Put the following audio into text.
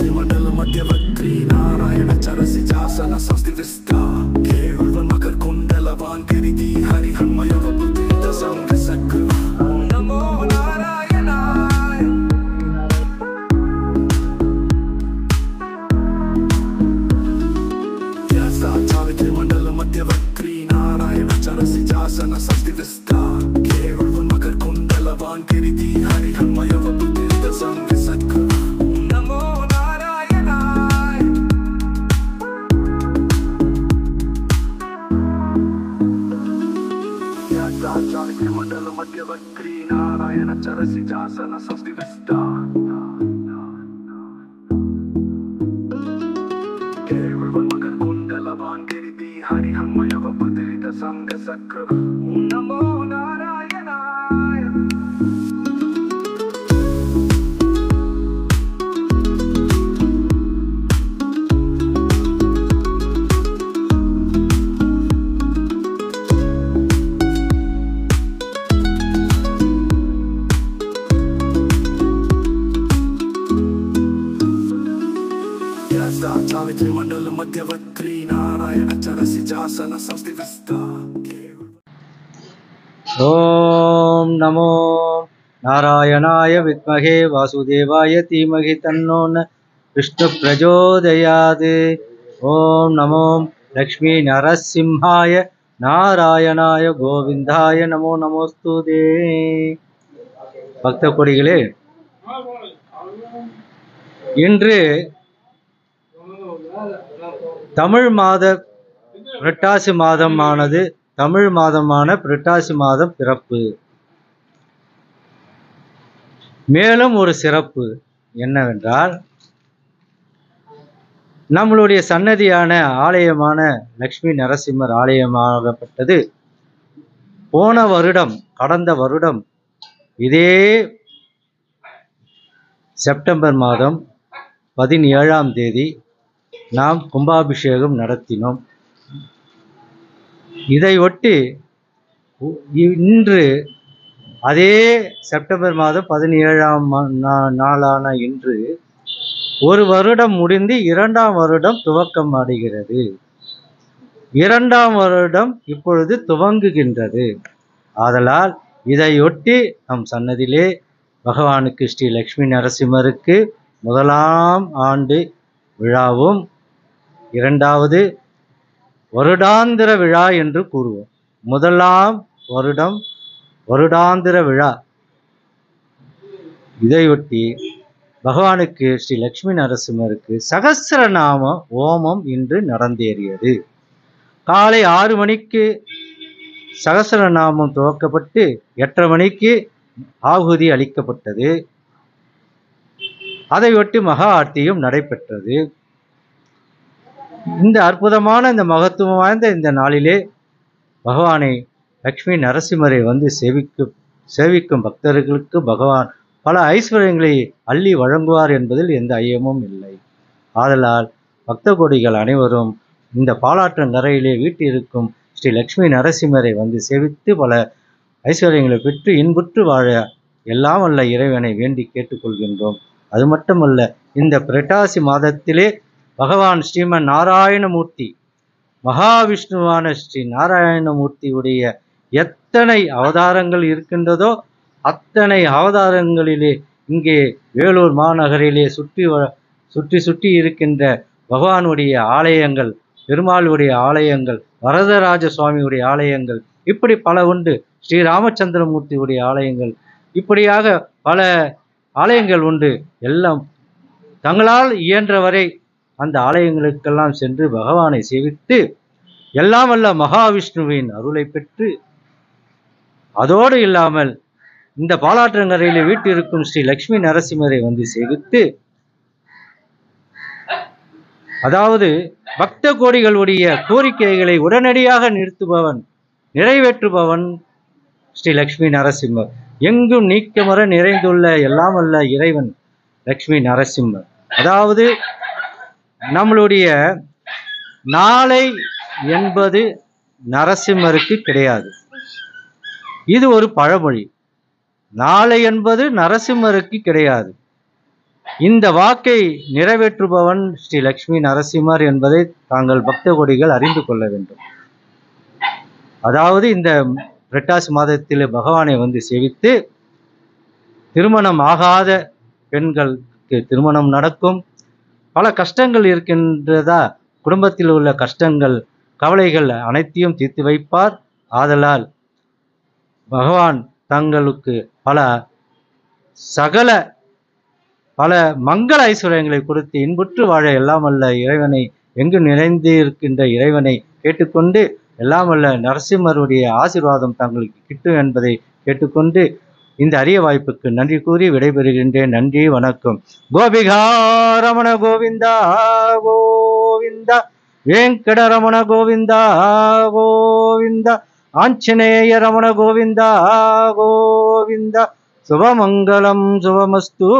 maailma kevät kriinaana ja metsäräsi jaasana saasti vestaa. Keulvan makar kundella vaan keriti hari hamma joka puti tasa on kesäkky. Namo Narayana. Tiasa chaaviti mandala madhya vakri naana hai vachara si jasana sasti vesta. ಮಂಡಲ ಮಧ್ಯವಕ್ರಿ ನಾರಾಯಣ ಚರಸಿ ಜಾಸನ ಸಂಸ್ಥಿತ ಕೇಳುವ ಮಗನ್ ಕುಂಡಲ ವಾಂಕರಿದಿ ಹರಿ ಹಮ್ಮಯವ ಪತಿರಿತ ಸಂಗ ಸಕ್ರ ಓಂ ನಮೋ ನಾರಾಯಣಾಯ ஆசன சம்ஸ்திவிஸ்தா ஓம் நமோ நாராயணாய வித்மகே வாசுதேவாய தீமகி தன்னோன்ன விஷ்ணு பிரஜோதயாது. ஓம் நமோ லக்ஷ்மி நரசிம்ஹாய நாராயணாய கோவிந்தாய நமோ நமோஸ்துதே. பக்த கொடிகளே இன்று தமிழ் மாத புரட்டாசி மாதமானது தமிழ் மாதமான புரட்டாசி மாதம் பிறப்பு. மேலும் ஒரு சிறப்பு என்னவென்றால் நம்மளுடைய சன்னதியான ஆலயமான லக்ஷ்மி நரசிம்மர் ஆலயமாகப்பட்டது. போன வருடம் கடந்த வருடம் இதே செப்டம்பர் மாதம் பதினேழாம் தேதி நாம் கும்பாபிஷேகம் நடத்தினோம். இதையொட்டி உ- இன்று அதே செப்டம்பர் மாதம் பதினேழாம் நா- நாளான இன்று ஒரு வருடம் முடிந்து இரண்டாம் வருடம் துவக்கம் அடைகிறது. இரண்டாம் வருடம் இப்பொழுது துவங்குகின்றது. ஆதலால் இதையொட்டி நம் சன்னதியிலே பகவானுக்கு ஸ்ரீ லக்ஷ்மி நரசிம்மருக்கு முதலாம் ஆண்டு விழாவும் இரண்டாவது வருடாந்திர விழா என்று கூறுவோம். முதலாம் வருடம் வருடாந்திர விழா. இதையொட்டி பகவானுக்கு ஸ்ரீ லக்ஷ்மி நரசிம்மருக்கு சகசிரநாம ஓமம் இன்று நடந்தேறியது. காலை ஆறு மணிக்கு சகஸ்ரநாமம் துவக்கப்பட்டு எட்டரை மணிக்கு ஆகுதி அளிக்கப்பட்டது. அதையொட்டி மகா ஆர்த்தியும் நடைபெற்றது. இந்த அற்புதமான இந்த மகத்துவம் வாய்ந்த இந்த நாளிலே பகவானை லக்ஷ்மி நரசிம்மரை வந்து சேவிக்கும் சேவிக்கும் பக்தர்களுக்கு பகவான் பல ஐஸ்வர்யங்களை அள்ளி வழங்குவார் என்பதில் எந்த ஐயமும் இல்லை. ஆதலால் பக்த கோடிகள் அனைவரும் இந்த பாலாற்றங்கரையிலே வீட்டிருக்கும் ஸ்ரீ லக்ஷ்மி நரசிம்மரை வந்து சேவித்து பல ஐஸ்வர்யங்களை பெற்று இன்புற்று வாழ எல்லாம் அல்ல இறைவனை வேண்டி கேட்டுக்கொள்கின்றோம். அது மட்டுமல்ல இந்த புரட்டாசி மாதத்திலே பகவான் ஸ்ரீமன் நாராயணமூர்த்தி மகாவிஷ்ணுவான ஸ்ரீ நாராயணமூர்த்தியுடைய எத்தனை அவதாரங்கள் இருக்கின்றதோ அத்தனை அவதாரங்களிலே இங்கே வேலூர் மாநகரிலே சுற்றி வ- சுற்றி சுற்றி இருக்கின்ற பகவானுடைய ஆலயங்கள் பெருமாளுடைய ஆலயங்கள் வரதராஜ சுவாமியுடைய ஆலயங்கள் இப்படி பல உண்டு. ஸ்ரீ ராமச்சந்திரமூர்த்தியுடைய ஆலயங்கள் இப்படியாக பல ஆலயங்கள் உண்டு. எல்லாம் தங்களால் இயன்றவரை அந்த ஆலயங்களுக்கெல்லாம் சென்று பகவானை சேவித்து எல்லாம் வல்ல மகாவிஷ்ணுவின் அருளை பெற்று அதோடு இல்லாமல் இந்த பாலாற்றங்கரையில் வீட்டிருக்கும் ஸ்ரீ லக்ஷ்மி நரசிம்மரை வந்து சேவித்து அதாவது பக்த கோடிகளுடைய கோரிக்கைகளை உடனடியாக நிறுத்துபவன் நிறைவேற்றுபவன் ஸ்ரீ லக்ஷ்மி நரசிம்மர். எங்கும் நீக்கமர நிறைந்துள்ள எல்லாம் அல்ல இறைவன் லக்ஷ்மி நரசிம்மர். அதாவது நம்மளுடைய நாளை என்பது நரசிம்மருக்கு கிடையாது. இது ஒரு பழமொழி. நாளை என்பது நரசிம்மருக்கு கிடையாது. இந்த வாக்கை நிறைவேற்றுபவன் ஸ்ரீ லக்ஷ்மி நரசிம்மர் என்பதை தாங்கள் பக்த கொடிகள் அறிந்து கொள்ள வேண்டும். அதாவது இந்த புரட்டாசி மாதத்தில் பகவானை வந்து சேவித்து திருமணம் ஆகாத பெண்களுக்கு திருமணம் நடக்கும். பல கஷ்டங்கள் இருக்கின்றதா? குடும்பத்தில் உள்ள கஷ்டங்கள் கவலைகள் அனைத்தையும் தீர்த்து வைப்பார் ஆதலால். பகவான் தங்களுக்கு பல சகல பல மங்கள ஐஸ்வர்யங்களை கொடுத்து இன்புற்று வாழ எல்லாம் அல்ல இறைவனை எங்கு நிறைந்து இருக்கின்ற இறைவனை கேட்டுக்கொண்டு எல்லாம் அல்ல நரசிம்மருடைய ஆசீர்வாதம் தங்களுக்கு கிட்டும் என்பதை கேட்டுக்கொண்டு இந்த அரிய வாய்ப்புக்கு நன்றி கூறி விடைபெறுகின்றேன். நன்றி வணக்கம். கோபிகா ரமண கோவிந்தா கோவிந்தா. வெங்கடரமண கோவிந்தா கோவிந்தா. ஆஞ்சநேய ரமண கோவிந்தா கோவிந்தா. சுபமங்கலம் சுபமஸ்து.